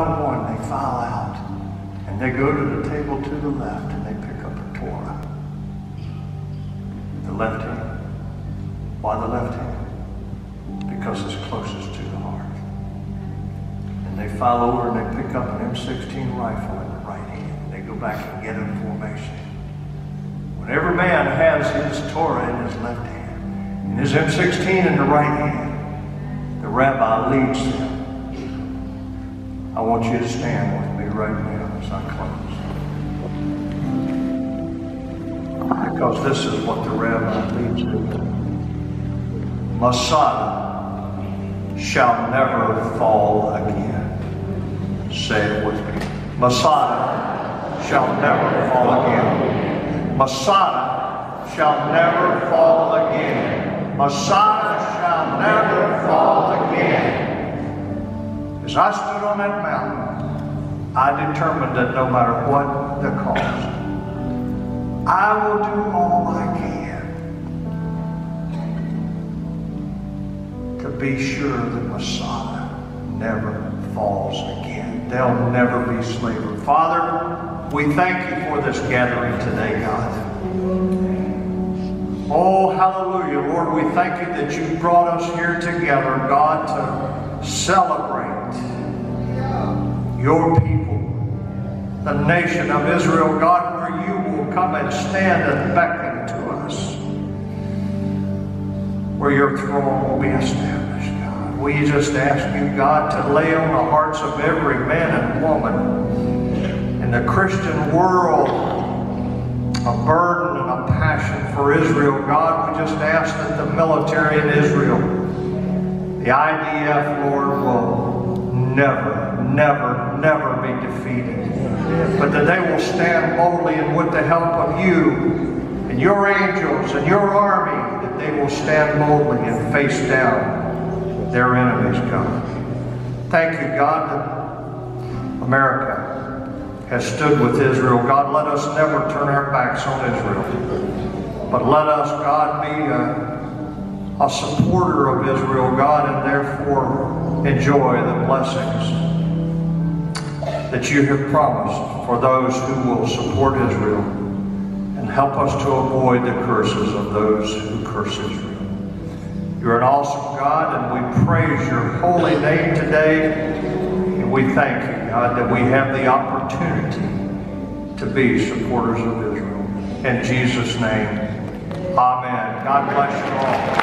one, they file out and they go to the table to the left and they pick up a Torah. The left hand. Why the left hand? Because it's closest to the heart. And they file over and they pick up an M16 rifle in the right hand. They go back and get in formation. When every man has his Torah in his left hand and his M16 in the right hand, the rabbi leads them I want you to stand with me right now as I close. Because this is what the rabbi leads to. Masada shall never fall again. Say it with me. Masada shall never fall again. Masada shall never fall again. Masada shall never fall again. As I stood on that mountain, I determined that no matter what the cost, I will do all I can to be sure that Masada never falls again. There'll never be slavery. Father, we thank you for this gathering today, God. Oh, hallelujah, Lord. We thank you that you brought us here together, God, to celebrate your people, the nation of Israel, God, where you will come and stand and beckon to us, where your throne will be established, God. We just ask you, God, to lay on the hearts of every man and woman in the Christian world a burden and a passion for Israel. God, we just ask that the military in Israel, the IDF, Lord, will never, never, never be defeated. But that they will stand boldly and with the help of you and your angels and your army, that they will stand boldly and face down their enemies, God. Thank you, God, that America has stood with Israel. God, let us never turn our backs on Israel. But let us, God, be a, a supporter of Israel, God, and therefore enjoy the blessings that you have promised for those who will support Israel and help us to avoid the curses of those who curse Israel. You're an awesome God, and we praise your holy name today. And we thank you, God, that we have the opportunity to be supporters of Israel. In Jesus' name, amen. God bless you all.